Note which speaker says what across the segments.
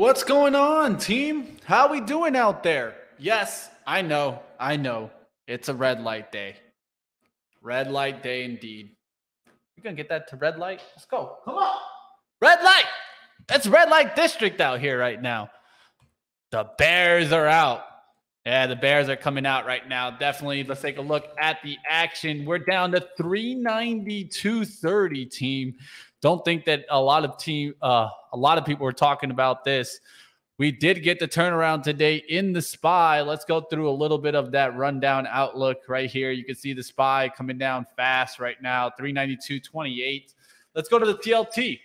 Speaker 1: What's going on, team? How we doing out there? Yes, I know, I know. It's a red light day. Red light day indeed. You gonna get that to red light? Let's go. Come on. Red light. That's red light district out here right now. The Bears are out. Yeah, the Bears are coming out right now. Definitely. Let's take a look at the action. We're down to 392 30 team. Don't think that a lot of team uh a lot of people were talking about this. We did get the turnaround today in the SPY. Let's go through a little bit of that rundown outlook right here. You can see the SPY coming down fast right now, 392.28. Let's go to the TLT.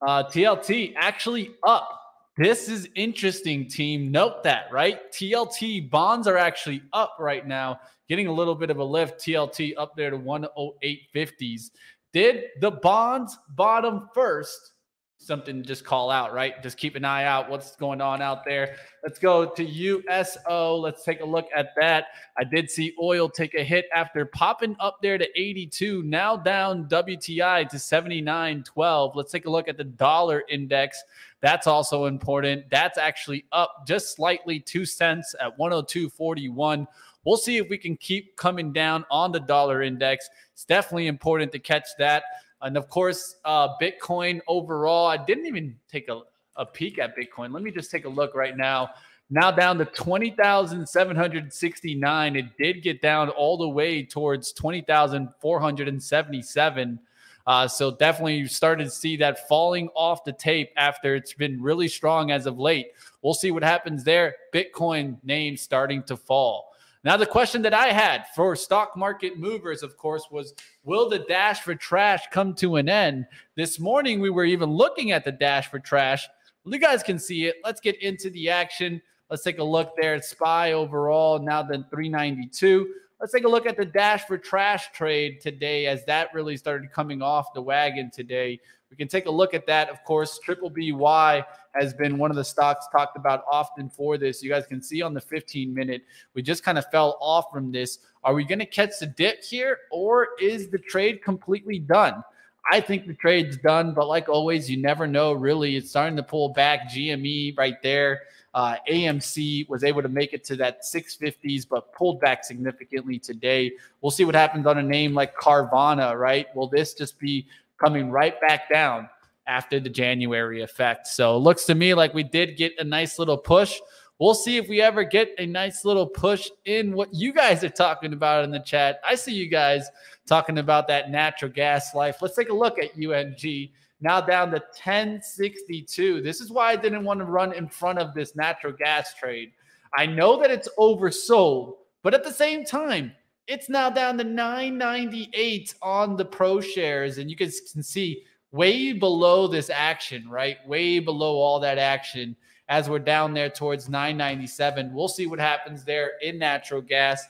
Speaker 1: Uh, TLT actually up. This is interesting, team. Note that, right? TLT bonds are actually up right now, getting a little bit of a lift. TLT up there to 108.50s. Did the bonds bottom first? Something to just call out, right? Just keep an eye out what's going on out there. Let's go to USO. Let's take a look at that. I did see oil take a hit after popping up there to 82, now down WTI to 79.12. Let's take a look at the dollar index. That's also important. That's actually up just slightly, two cents at 102.41. We'll see if we can keep coming down on the dollar index. It's definitely important to catch that. And of course, uh, Bitcoin overall, I didn't even take a, a peek at Bitcoin. Let me just take a look right now. Now down to 20,769. It did get down all the way towards 20,477. Uh, so definitely you started to see that falling off the tape after it's been really strong as of late. We'll see what happens there. Bitcoin name starting to fall. Now, the question that I had for stock market movers, of course, was will the dash for trash come to an end? This morning, we were even looking at the dash for trash. Well, you guys can see it. Let's get into the action. Let's take a look there at SPY overall, now then 392. Let's take a look at the dash for trash trade today as that really started coming off the wagon today. We can take a look at that. Of course, Triple BY has been one of the stocks talked about often for this. You guys can see on the 15 minute, we just kind of fell off from this. Are we going to catch the dip here or is the trade completely done? I think the trade's done, but like always, you never know. Really, it's starting to pull back. GME right there. Uh, AMC was able to make it to that 650s, but pulled back significantly today. We'll see what happens on a name like Carvana, right? Will this just be coming right back down after the January effect. So it looks to me like we did get a nice little push. We'll see if we ever get a nice little push in what you guys are talking about in the chat. I see you guys talking about that natural gas life. Let's take a look at UNG. Now down to 1062. This is why I didn't want to run in front of this natural gas trade. I know that it's oversold, but at the same time, it's now down to 998 on the pro shares. And you guys can see way below this action, right? Way below all that action as we're down there towards 997. We'll see what happens there in natural gas.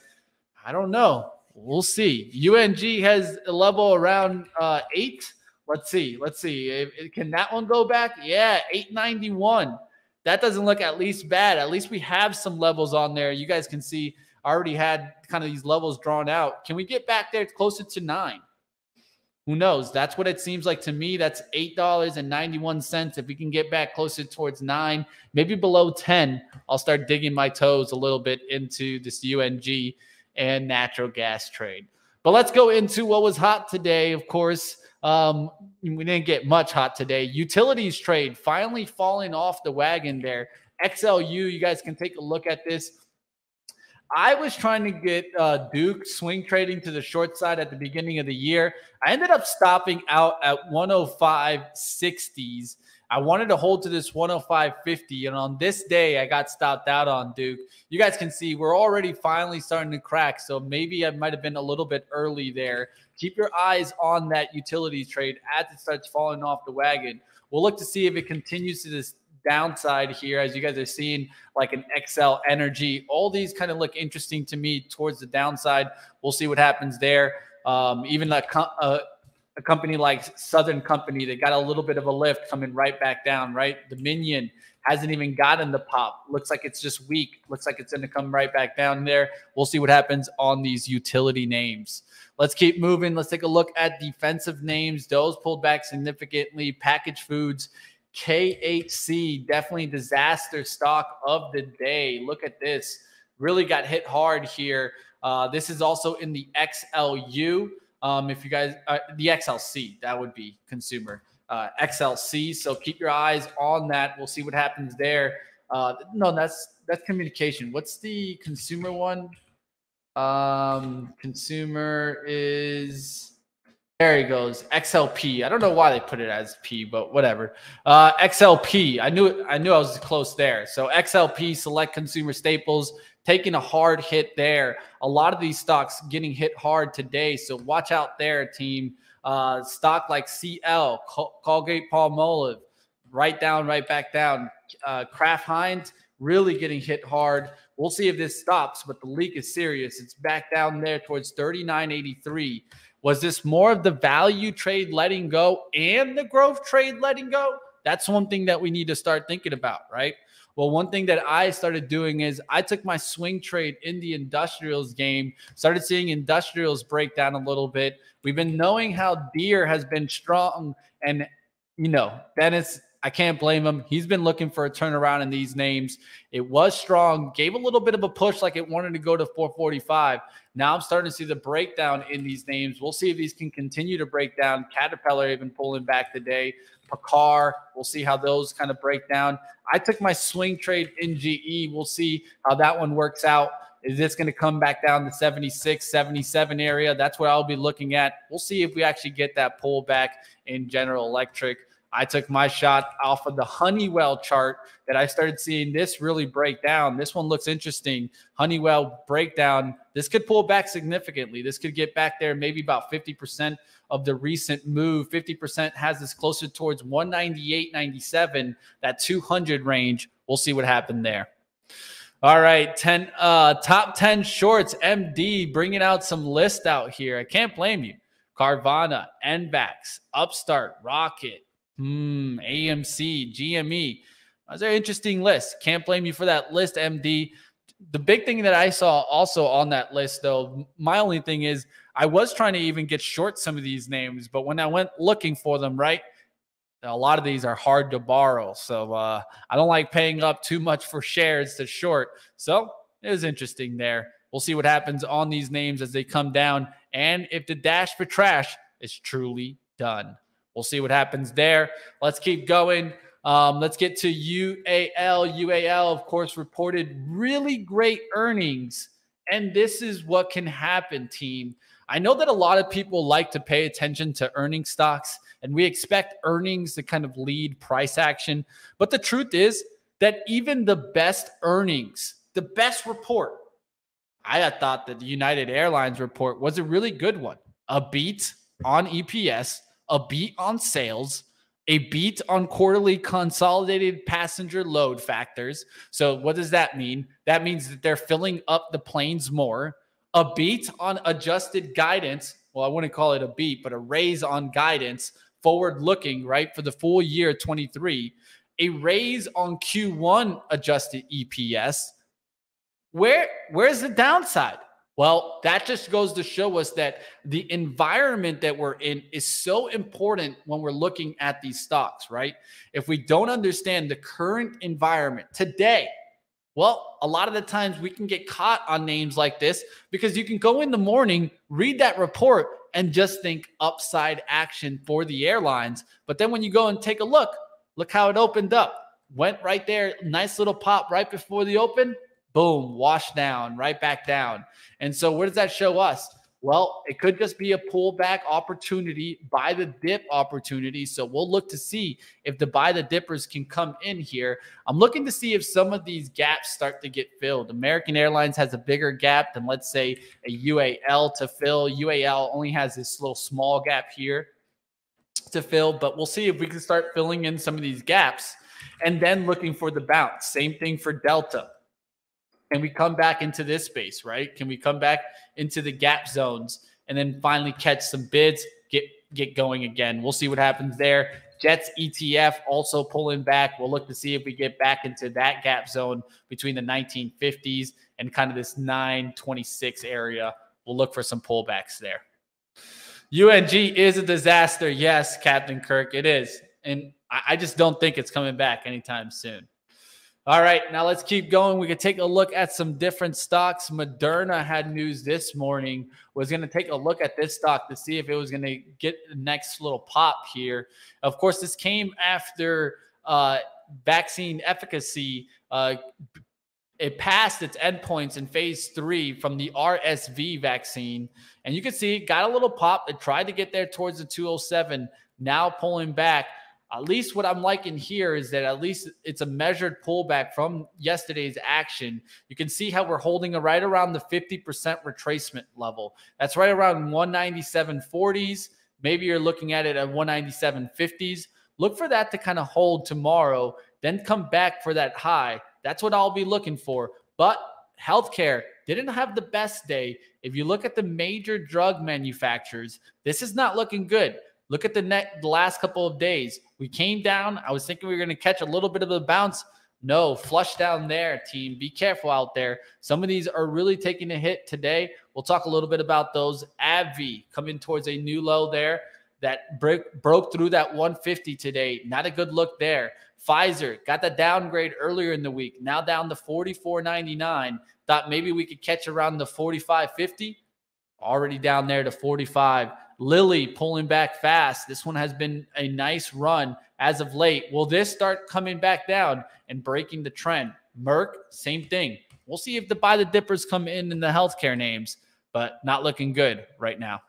Speaker 1: I don't know. We'll see. UNG has a level around uh, eight. Let's see. Let's see. Can that one go back? Yeah, 891. That doesn't look at least bad. At least we have some levels on there. You guys can see already had kind of these levels drawn out. Can we get back there closer to nine? Who knows? That's what it seems like to me. That's $8.91. If we can get back closer towards nine, maybe below 10, I'll start digging my toes a little bit into this UNG and natural gas trade. But let's go into what was hot today. Of course, um, we didn't get much hot today. Utilities trade finally falling off the wagon there. XLU, you guys can take a look at this. I was trying to get uh, Duke swing trading to the short side at the beginning of the year. I ended up stopping out at 105.60s. I wanted to hold to this 105.50. And on this day, I got stopped out on Duke. You guys can see we're already finally starting to crack. So maybe I might have been a little bit early there. Keep your eyes on that utility trade as it starts falling off the wagon. We'll look to see if it continues to this downside here, as you guys are seeing, like an Xcel Energy. All these kind of look interesting to me towards the downside. We'll see what happens there. Um, even a, a, a company like Southern Company, they got a little bit of a lift coming right back down, right? Dominion hasn't even gotten the pop. Looks like it's just weak. Looks like it's going to come right back down there. We'll see what happens on these utility names. Let's keep moving. Let's take a look at defensive names. Those pulled back significantly. Packaged foods KHC, definitely disaster stock of the day. Look at this. Really got hit hard here. Uh, this is also in the XLU. Um, if you guys, uh, the XLC, that would be consumer uh, XLC. So keep your eyes on that. We'll see what happens there. Uh, no, that's that's communication. What's the consumer one? Um, consumer is there he goes. XLP. I don't know why they put it as P, but whatever. Uh, XLP. I knew I knew I was close there. So XLP select consumer staples taking a hard hit there. A lot of these stocks getting hit hard today. So watch out there, team. Uh, stock like CL, Col- Colgate Palmolive, right down, right back down. Uh, Kraft Heinz really getting hit hard. We'll see if this stops, but the leak is serious. It's back down there towards 39.83. Was this more of the value trade letting go and the growth trade letting go? That's one thing that we need to start thinking about, right? Well, one thing that I started doing is I took my swing trade in the industrials game, started seeing industrials break down a little bit. We've been knowing how Deere has been strong. And, you know, Dennis I can't blame him. He's been looking for a turnaround in these names. It was strong, gave a little bit of a push like it wanted to go to 445. Now I'm starting to see the breakdown in these names. We'll see if these can continue to break down. Caterpillar even pulling back today. Paccar, we'll see how those kind of break down. I took my swing trade in GE. We'll see how that one works out. Is this going to come back down to 76, 77 area? That's what I'll be looking at. We'll see if we actually get that pullback in General Electric. I took my shot off of the Honeywell chart that I started seeing this really break down. This one looks interesting. Honeywell breakdown. This could pull back significantly. This could get back there maybe about 50% of the recent move. 50% has this closer towards 198.97, that 200 range. We'll see what happened there. All right, 10 uh top 10 shorts MD bringing out some list out here. I can't blame you. Carvana, NVAX, Upstart, Rocket, Hmm, AMC, GME. Those are interesting lists. Can't blame you for that list, MD. The big thing that I saw also on that list, though, my only thing is I was trying to even get short some of these names, but when I went looking for them, right, a lot of these are hard to borrow. So uh, I don't like paying up too much for shares to short. So it was interesting there. We'll see what happens on these names as they come down and if the dash for trash is truly done. We'll see what happens there. Let's keep going. Um, let's get to UAL. UAL, of course, reported really great earnings. And this is what can happen, team. I know that a lot of people like to pay attention to earning stocks, and we expect earnings to kind of lead price action. But the truth is that even the best earnings, the best report, I thought that the United Airlines report was a really good one, a beat on EPS a beat on sales, a beat on quarterly consolidated passenger load factors. So, what does that mean? That means that they're filling up the planes more, a beat on adjusted guidance. Well, I wouldn't call it a beat, but a raise on guidance, forward looking, right, for the full year 23, a raise on Q1 adjusted EPS. Where where's the downside? Well, that just goes to show us that the environment that we're in is so important when we're looking at these stocks, right? If we don't understand the current environment today, well, a lot of the times we can get caught on names like this because you can go in the morning, read that report, and just think upside action for the airlines. But then when you go and take a look, look how it opened up. Went right there, nice little pop right before the open boom, wash down, right back down. And so, what does that show us? Well, it could just be a pullback opportunity, buy the dip opportunity. So we'll look to see if the buy the dippers can come in here. I'm looking to see if some of these gaps start to get filled. American Airlines has a bigger gap than, let's say, a UAL to fill. UAL only has this little small gap here to fill, but we'll see if we can start filling in some of these gaps and then looking for the bounce. Same thing for Delta. Can we come back into this space, right? Can we come back into the gap zones and then finally catch some bids, get get going again? We'll see what happens there. Jets ETF also pulling back. We'll look to see if we get back into that gap zone between the 1950s and kind of this 926 area. We'll look for some pullbacks there. UNG is a disaster. Yes, Captain Kirk, it is. And I, I just don't think it's coming back anytime soon. All right, now let's keep going. We could take a look at some different stocks. Moderna had news this morning. Was going to take a look at this stock to see if it was going to get the next little pop here. Of course, this came after uh, vaccine efficacy. Uh, it passed its endpoints in phase three from the RSV vaccine, and you can see it got a little pop. It tried to get there towards the 207. Now pulling back at least what I'm liking here is that at least it's a measured pullback from yesterday's action. You can see how we're holding a right around the 50% retracement level. That's right around 197.40s. Maybe you're looking at it at 197.50s. Look for that to kind of hold tomorrow, then come back for that high. That's what I'll be looking for. But healthcare didn't have the best day. If you look at the major drug manufacturers, this is not looking good. Look at the net the last couple of days. We came down. I was thinking we were going to catch a little bit of a bounce. No, flush down there, team. Be careful out there. Some of these are really taking a hit today. We'll talk a little bit about those. AbbVie coming towards a new low there that break, broke through that 150 today. Not a good look there. Pfizer got the downgrade earlier in the week, now down to 44.99. Thought maybe we could catch around the 45.50. Already down there to 45. Lilly pulling back fast. This one has been a nice run as of late. Will this start coming back down and breaking the trend? Merck, same thing. We'll see if the buy the dippers come in in the healthcare names, but not looking good right now.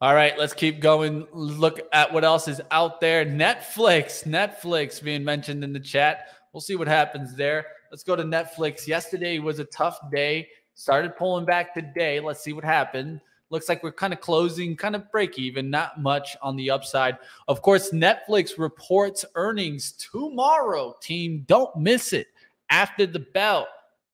Speaker 1: All right, let's keep going. Look at what else is out there. Netflix, Netflix being mentioned in the chat. We'll see what happens there. Let's go to Netflix. Yesterday was a tough day. Started pulling back today. Let's see what happened. Looks like we're kind of closing, kind of break even, not much on the upside. Of course, Netflix reports earnings tomorrow. Team, don't miss it. After the bell,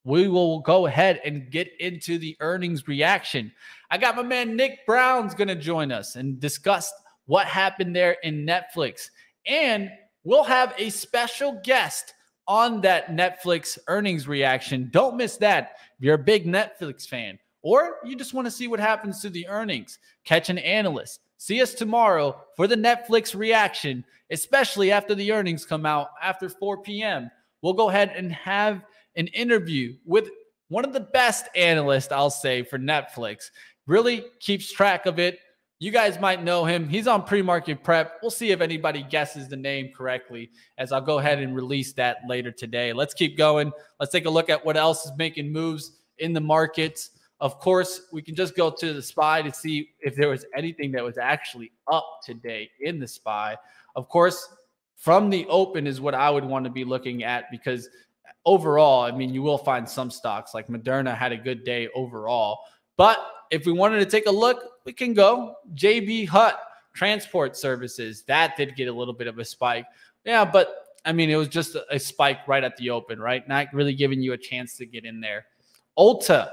Speaker 1: we will go ahead and get into the earnings reaction. I got my man Nick Brown's going to join us and discuss what happened there in Netflix. And we'll have a special guest on that Netflix earnings reaction. Don't miss that. If you're a big Netflix fan, or you just want to see what happens to the earnings, catch an analyst. See us tomorrow for the Netflix reaction, especially after the earnings come out after 4 p.m. We'll go ahead and have an interview with one of the best analysts, I'll say, for Netflix. Really keeps track of it. You guys might know him. He's on pre market prep. We'll see if anybody guesses the name correctly as I'll go ahead and release that later today. Let's keep going. Let's take a look at what else is making moves in the markets. Of course, we can just go to the SPY to see if there was anything that was actually up today in the SPY. Of course, from the open is what I would want to be looking at because overall, I mean, you will find some stocks like Moderna had a good day overall. But if we wanted to take a look, we can go JB Hunt Transport Services. That did get a little bit of a spike. Yeah, but I mean, it was just a spike right at the open, right? Not really giving you a chance to get in there. Ulta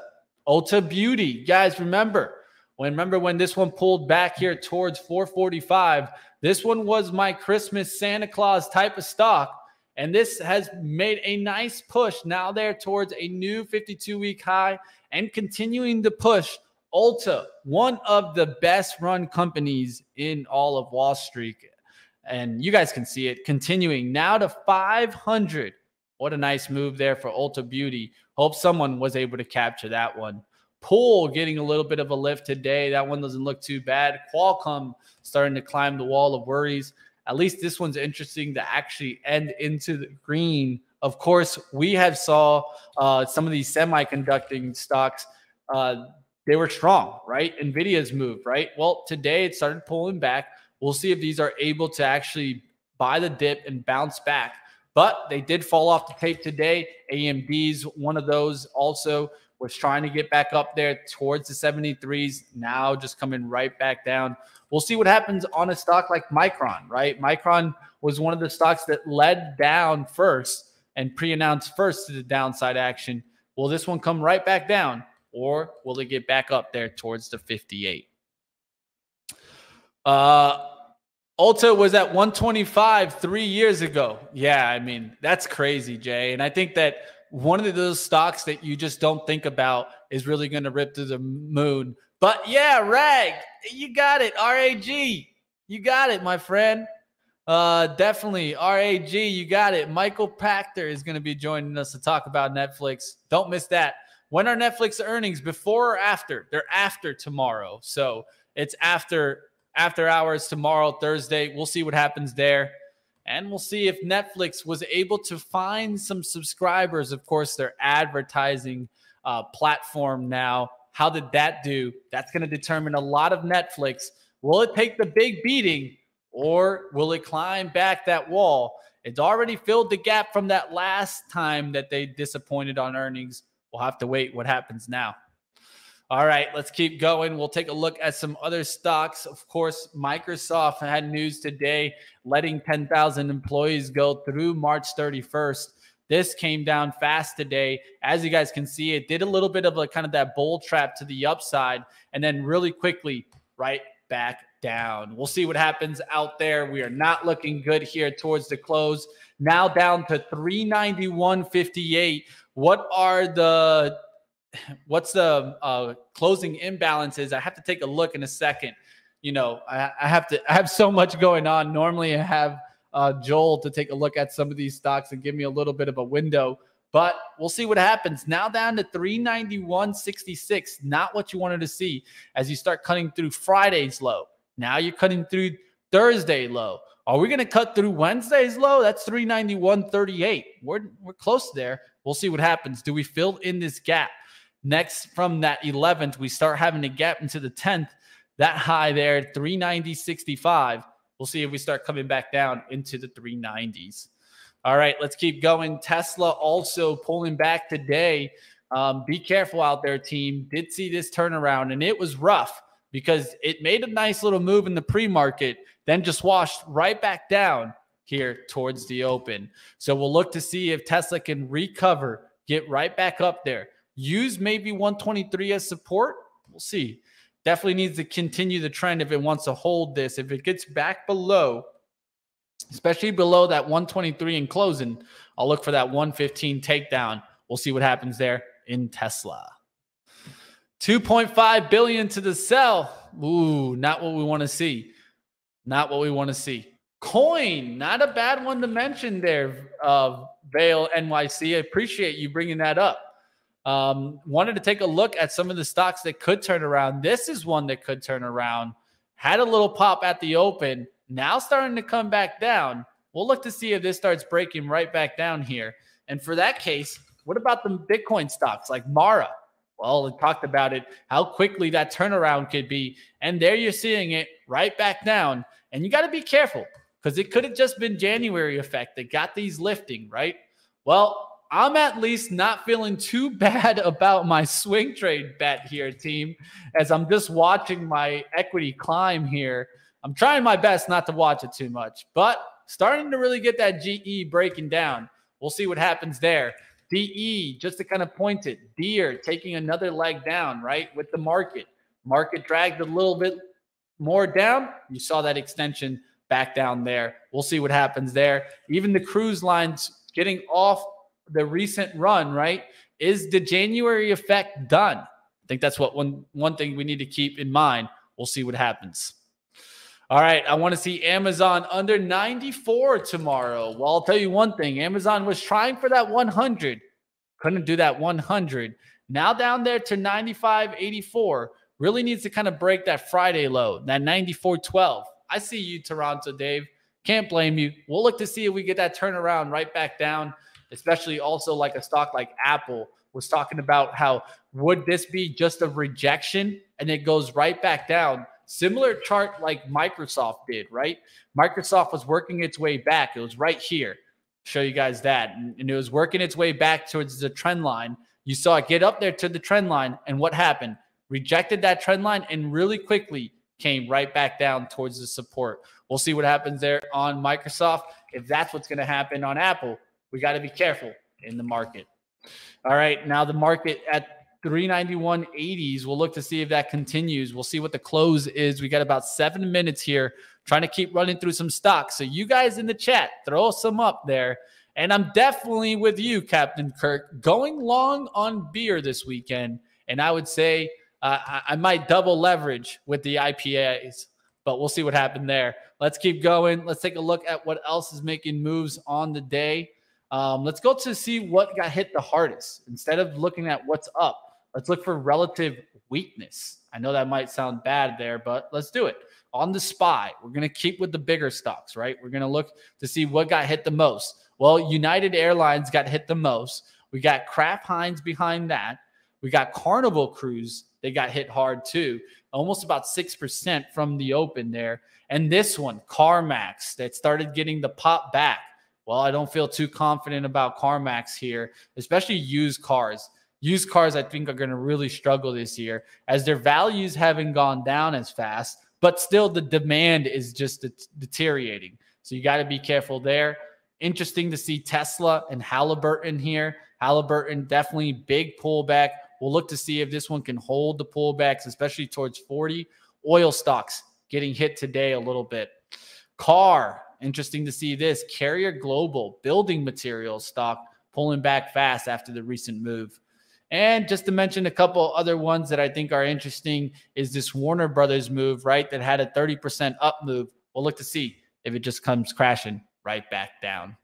Speaker 1: Ulta Beauty. Guys, remember when remember when this one pulled back here towards 445. This one was my Christmas Santa Claus type of stock. And this has made a nice push now there towards a new 52 week high and continuing to push Ulta, one of the best run companies in all of Wall Street. And you guys can see it continuing now to 500 what a nice move there for Ulta Beauty. Hope someone was able to capture that one. Pool getting a little bit of a lift today. That one doesn't look too bad. Qualcomm starting to climb the wall of worries. At least this one's interesting to actually end into the green. Of course, we have saw uh, some of these semiconducting stocks. Uh, they were strong, right? Nvidia's moved, right? Well, today it started pulling back. We'll see if these are able to actually buy the dip and bounce back. But they did fall off the tape today. AMD's one of those also was trying to get back up there towards the 73s. Now just coming right back down. We'll see what happens on a stock like Micron, right? Micron was one of the stocks that led down first and pre announced first to the downside action. Will this one come right back down or will it get back up there towards the 58? Uh, Ulta was at 125 three years ago. Yeah, I mean, that's crazy, Jay. And I think that one of those stocks that you just don't think about is really going to rip to the moon. But yeah, RAG, you got it. RAG, you got it, my friend. Uh, definitely. RAG, you got it. Michael Pachter is going to be joining us to talk about Netflix. Don't miss that. When are Netflix earnings? Before or after? They're after tomorrow. So it's after after hours tomorrow, Thursday. We'll see what happens there. And we'll see if Netflix was able to find some subscribers. Of course, their advertising uh, platform now. How did that do? That's going to determine a lot of Netflix. Will it take the big beating or will it climb back that wall? It's already filled the gap from that last time that they disappointed on earnings. We'll have to wait what happens now. All right, let's keep going. We'll take a look at some other stocks. Of course, Microsoft had news today letting 10,000 employees go through March 31st. This came down fast today. As you guys can see, it did a little bit of a kind of that bull trap to the upside and then really quickly right back down. We'll see what happens out there. We are not looking good here towards the close. Now down to 391.58. What are the what's the uh, closing imbalances? I have to take a look in a second. You know, I, I have to. I have so much going on. Normally, I have uh, Joel to take a look at some of these stocks and give me a little bit of a window. But we'll see what happens. Now down to 391.66. Not what you wanted to see as you start cutting through Friday's low. Now you're cutting through Thursday low. Are we going to cut through Wednesday's low? That's 391.38. We're, we're close there. We'll see what happens. Do we fill in this gap? Next, from that 11th, we start having a gap into the 10th. That high there, 390.65. We'll see if we start coming back down into the 390s. All right, let's keep going. Tesla also pulling back today. Um, be careful out there, team. Did see this turnaround, and it was rough because it made a nice little move in the pre market, then just washed right back down here towards the open. So we'll look to see if Tesla can recover, get right back up there, use maybe 123 as support. We'll see. Definitely needs to continue the trend if it wants to hold this. If it gets back below, especially below that 123 in closing, I'll look for that 115 takedown. We'll see what happens there in Tesla. 2.5 billion to the sell. Ooh, not what we want to see. Not what we want to see. Coin, not a bad one to mention there, uh, Vale NYC. I appreciate you bringing that up. Um, wanted to take a look at some of the stocks that could turn around. This is one that could turn around. Had a little pop at the open, now starting to come back down. We'll look to see if this starts breaking right back down here. And for that case, what about the Bitcoin stocks like Mara? Well, it talked about it, how quickly that turnaround could be. And there you're seeing it right back down. And you got to be careful because it could have just been January effect that got these lifting, right? Well, I'm at least not feeling too bad about my swing trade bet here, team, as I'm just watching my equity climb here. I'm trying my best not to watch it too much, but starting to really get that GE breaking down. We'll see what happens there. DE, just to kind of point it, Deere taking another leg down, right, with the market. Market dragged a little bit more down. You saw that extension back down there. We'll see what happens there. Even the cruise lines getting off the recent run, right? Is the January effect done? I think that's what one one thing we need to keep in mind. We'll see what happens. All right, I want to see Amazon under 94 tomorrow. Well, I'll tell you one thing Amazon was trying for that 100, couldn't do that 100. Now down there to 95, 84. Really needs to kind of break that Friday low, that 94.12. I see you, Toronto Dave. Can't blame you. We'll look to see if we get that turnaround right back down, especially also like a stock like Apple was talking about how would this be just a rejection and it goes right back down Similar chart like Microsoft did, right? Microsoft was working its way back. It was right here. Show you guys that. And, it was working its way back towards the trend line. You saw it get up there to the trend line. And what happened? Rejected that trend line and really quickly came right back down towards the support. We'll see what happens there on Microsoft. If that's what's going to happen on Apple, we got to be careful in the market. All right, now the market at 391.80s. We'll look to see if that continues. We'll see what the close is. We got about seven minutes here, trying to keep running through some stocks. So you guys in the chat, throw some up there. And I'm definitely with you, Captain Kirk, going long on beer this weekend. And I would say uh, I, I might double leverage with the IPAs. but we'll see what happened there. Let's keep going. Let's take a look at what else is making moves on the day. Um, let's go to see what got hit the hardest. Instead of looking at what's up, let's look for relative weakness. I know that might sound bad there, but let's do it. On the SPY, we're going to keep with the bigger stocks, right? We're going to look to see what got hit the most. Well, United Airlines got hit the most. We got Kraft Heinz behind that. We got Carnival Cruise. They got hit hard too, almost about 6% from the open there. And this one, CarMax, that started getting the pop back. Well, I don't feel too confident about CarMax here, especially used cars. Used cars, I think, are going to really struggle this year as their values haven't gone down as fast, but still the demand is just deteriorating. So you got to be careful there. Interesting to see Tesla and Halliburton here. Halliburton definitely big pullback. We'll look to see if this one can hold the pullbacks, especially towards 40. Oil stocks getting hit today a little bit. Car, interesting to see this. Carrier Global, building materials stock pulling back fast after the recent move. And just to mention a couple other ones that I think are interesting is this Warner Brothers move, right? That had a 30% up move. We'll look to see if it just comes crashing right back down.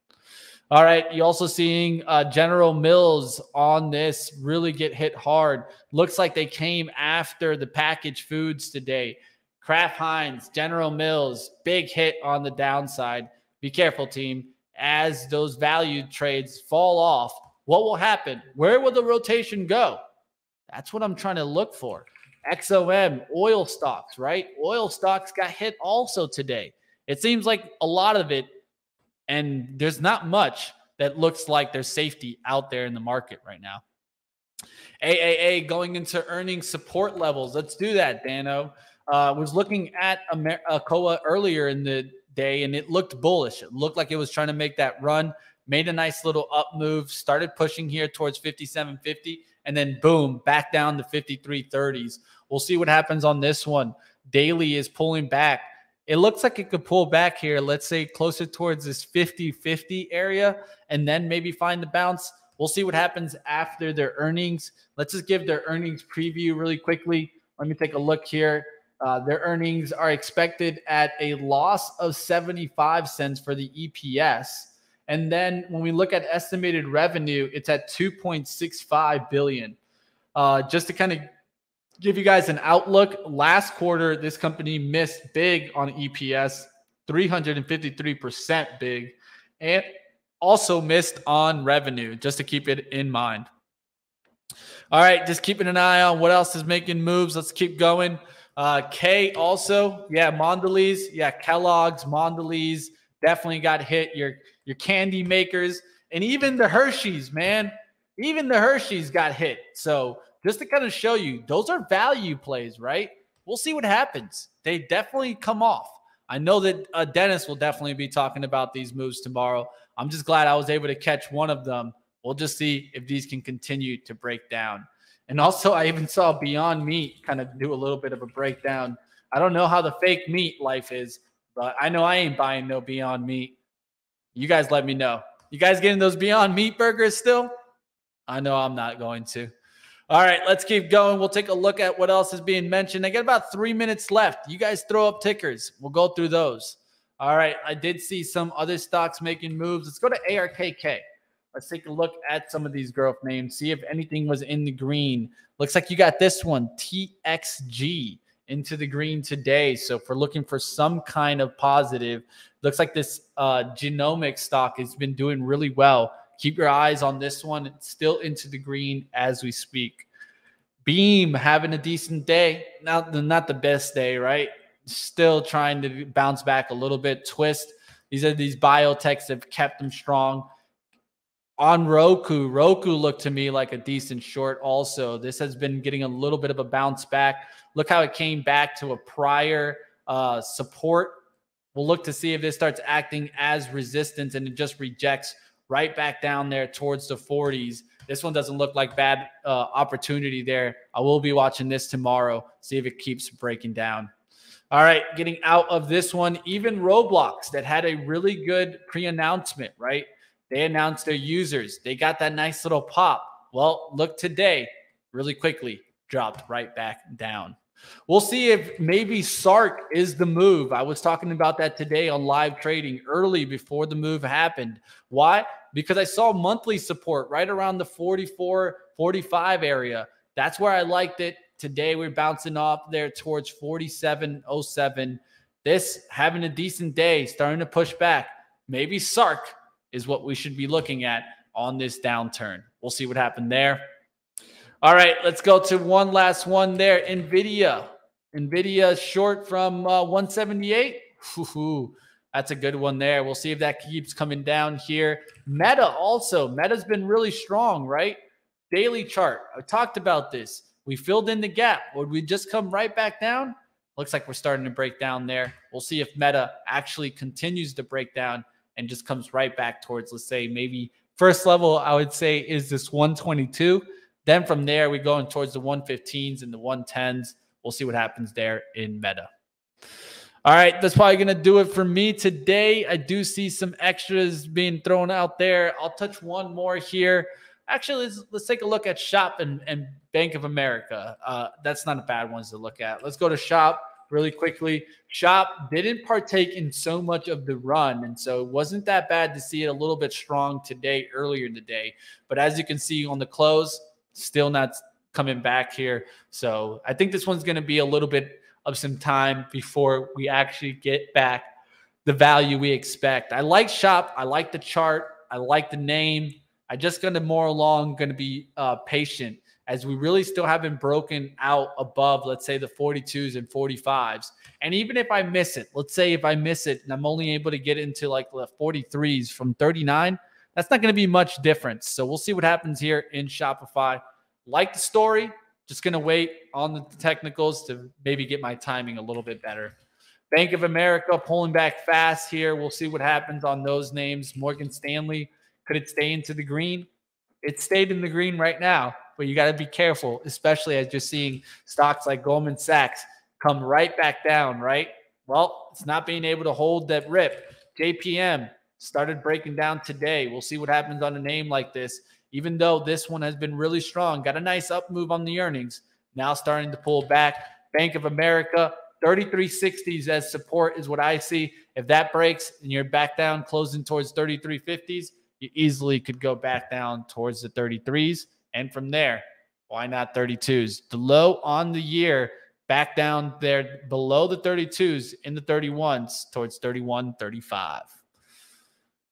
Speaker 1: All right, you also seeing uh, General Mills on this really get hit hard. Looks like they came after the packaged foods today. Kraft Heinz, General Mills, big hit on the downside. Be careful, team. As those value trades fall off, what will happen? Where will the rotation go? That's what I'm trying to look for. XOM, oil stocks, right? Oil stocks got hit also today. It seems like a lot of it, and there's not much that looks like there's safety out there in the market right now. AAA going into earning support levels. Let's do that, Dano. Uh, was looking at Amer- Alcoa earlier in the day, and it looked bullish. It looked like it was trying to make that run made a nice little up move, started pushing here towards 57.50, and then boom, back down to 53.30s. We'll see what happens on this one. Daily is pulling back. It looks like it could pull back here, let's say closer towards this 50 50 area, and then maybe find the bounce. We'll see what happens after their earnings. Let's just give their earnings preview really quickly. Let me take a look here. Uh, their earnings are expected at a loss of 75 cents for the EPS. And then when we look at estimated revenue, it's at 2.65 billion. Uh, just to kind of give you guys an outlook, last quarter this company missed big on EPS, 353% big, and also missed on revenue. Just to keep it in mind. All right, just keeping an eye on what else is making moves. Let's keep going. Uh, K also, yeah, Mondelez, yeah, Kellogg's, Mondelez definitely got hit. Your your candy makers, and even the Hershey's, man. Even the Hershey's got hit. So just to kind of show you, those are value plays, right? We'll see what happens. They definitely come off. I know that uh, Dennis will definitely be talking about these moves tomorrow. I'm just glad I was able to catch one of them. We'll just see if these can continue to break down. And also, I even saw Beyond Meat kind of do a little bit of a breakdown. I don't know how the fake meat life is, but I know I ain't buying no Beyond Meat. You guys let me know. You guys getting those Beyond Meat burgers still? I know I'm not going to. All right, let's keep going. We'll take a look at what else is being mentioned. I got about three minutes left. You guys throw up tickers. We'll go through those. All right, I did see some other stocks making moves. Let's go to ARKK. Let's take a look at some of these growth names, see if anything was in the green. Looks like you got this one, TXG, into the green today. So if we're looking for some kind of positive, Looks like this uh, genomic stock has been doing really well. Keep your eyes on this one. It's still into the green as we speak. Beam having a decent day. Not, not the best day, right? Still trying to bounce back a little bit. Twist. These are these biotechs have kept them strong. On Roku, Roku looked to me like a decent short also. This has been getting a little bit of a bounce back. Look how it came back to a prior uh, support We'll look to see if this starts acting as resistance and it just rejects right back down there towards the 40s. This one doesn't look like bad uh, opportunity there. I will be watching this tomorrow, see if it keeps breaking down. All right, getting out of this one, even Roblox that had a really good pre announcement, right? They announced their users, they got that nice little pop. Well, look today, really quickly, dropped right back down. We'll see if maybe Sark is the move. I was talking about that today on live trading early before the move happened. Why? Because I saw monthly support right around the 44, 45 area. That's where I liked it. Today we're bouncing off there towards 47.07. This having a decent day, starting to push back. Maybe Sark is what we should be looking at on this downturn. We'll see what happened there. All right, let's go to one last one there. Nvidia. Nvidia short from uh, 178. Ooh, that's a good one there. We'll see if that keeps coming down here. Meta also. Meta's been really strong, right? Daily chart. I talked about this. We filled in the gap. Would we just come right back down? Looks like we're starting to break down there. We'll see if Meta actually continues to break down and just comes right back towards, let's say, maybe first level, I would say, is this 122. Then from there, we go in towards the 115s and the 110s. We'll see what happens there in meta. All right, that's probably going to do it for me today. I do see some extras being thrown out there. I'll touch one more here. Actually, let's, let's take a look at Shop and, and Bank of America. Uh, that's not a bad ones to look at. Let's go to Shop really quickly. Shop didn't partake in so much of the run, and so it wasn't that bad to see it a little bit strong today, earlier in the day. But as you can see on the close, still not coming back here. So I think this one's going to be a little bit of some time before we actually get back the value we expect. I like shop. I like the chart. I like the name. I just going to more along going to be uh, patient as we really still haven't broken out above, let's say the 42s and 45s. And even if I miss it, let's say if I miss it and I'm only able to get into like the 43s from 39, that's not going to be much difference. So we'll see what happens here in Shopify. Like the story, just going to wait on the technicals to maybe get my timing a little bit better. Bank of America pulling back fast here. We'll see what happens on those names. Morgan Stanley, could it stay into the green? It stayed in the green right now, but you got to be careful, especially as you're seeing stocks like Goldman Sachs come right back down, right? Well, it's not being able to hold that rip. JPM, started breaking down today. We'll see what happens on a name like this. Even though this one has been really strong, got a nice up move on the earnings. Now starting to pull back. Bank of America, 3360s as support is what I see. If that breaks and you're back down closing towards 3350s, you easily could go back down towards the 33s. And from there, why not 32s? The low on the year back down there below the 32s in the 31s towards 31, 35.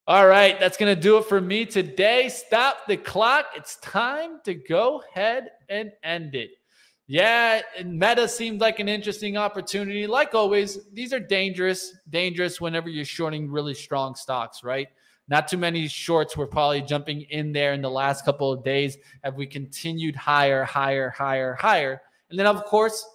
Speaker 1: All right, that's going to do it for me today. Stop the clock. It's time to go ahead and end it. Yeah, Meta seemed like an interesting opportunity. Like always, these are dangerous, dangerous whenever you're shorting really strong stocks, right? Not too many shorts were probably jumping in there in the last couple of days. Have we continued higher, higher, higher, higher? And then, of course,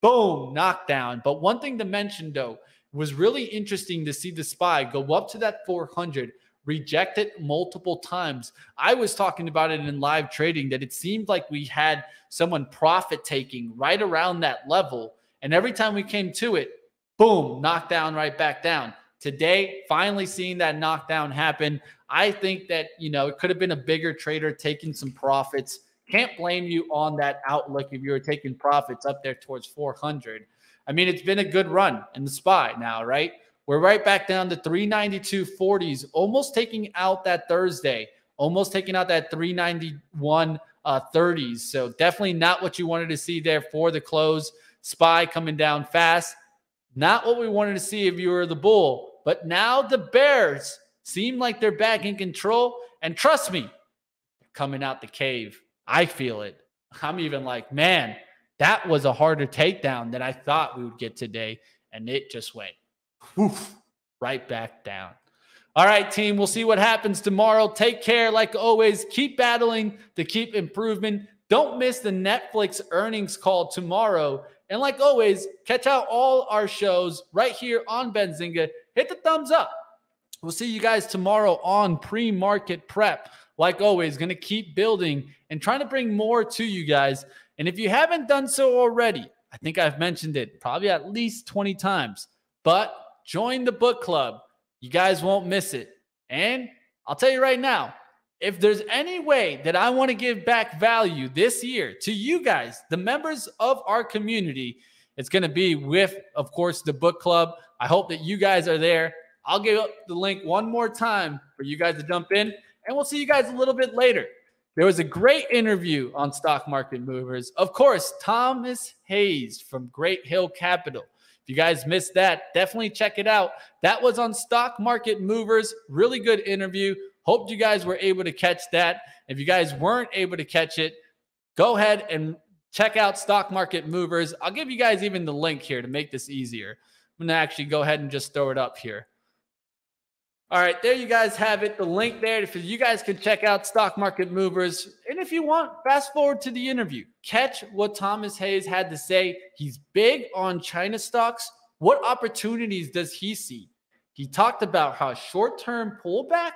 Speaker 1: boom, knockdown. But one thing to mention, though, was really interesting to see the SPY go up to that 400, reject it multiple times. I was talking about it in live trading that it seemed like we had someone profit taking right around that level. And every time we came to it, boom, knockdown right back down. Today, finally seeing that knockdown happen. I think that, you know, it could have been a bigger trader taking some profits. Can't blame you on that outlook if you were taking profits up there towards 400. I mean, it's been a good run in the SPY now, right? We're right back down to 392.40s, almost taking out that Thursday, almost taking out that 391 uh, 30s. So definitely not what you wanted to see there for the close. SPY coming down fast. Not what we wanted to see if you were the bull. But now the Bears seem like they're back in control. And trust me, coming out the cave. I feel it. I'm even like, man, that was a harder takedown than I thought we would get today. And it just went woof, right back down. All right, team, we'll see what happens tomorrow. Take care. Like always, keep battling to keep improving. Don't miss the Netflix earnings call tomorrow. And like always, catch out all our shows right here on Benzinga. Hit the thumbs up. We'll see you guys tomorrow on pre market prep. Like always, going to keep building and trying to bring more to you guys. And if you haven't done so already, I think I've mentioned it probably at least 20 times, but join the book club. You guys won't miss it. And I'll tell you right now, if there's any way that I want to give back value this year to you guys, the members of our community, It's going to be with, of course, the book club. I hope that you guys are there. I'll give up the link one more time for you guys to jump in, and we'll see you guys a little bit later. There was a great interview on Stock Market Movers. Of course, Thomas Hayes from Great Hill Capital. If you guys missed that, definitely check it out. That was on Stock Market Movers. Really good interview. Hope you guys were able to catch that. If you guys weren't able to catch it, go ahead and check out Stock Market Movers. I'll give you guys even the link here to make this easier. I'm going to actually go ahead and just throw it up here. All right, there you guys have it. The link there for you guys can check out Stock Market Movers. And if you want, fast forward to the interview. Catch what Thomas Hayes had to say. He's big on China stocks. What opportunities does he see? He talked about how short-term pullback,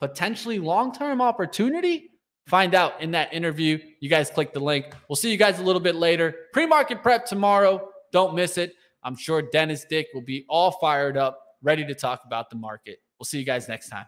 Speaker 1: potentially long-term opportunity. Find out in that interview. You guys click the link. We'll see you guys a little bit later. Pre-market prep tomorrow. Don't miss it. I'm sure Dennis Dick will be all fired up, ready to talk about the market. We'll see you guys next time.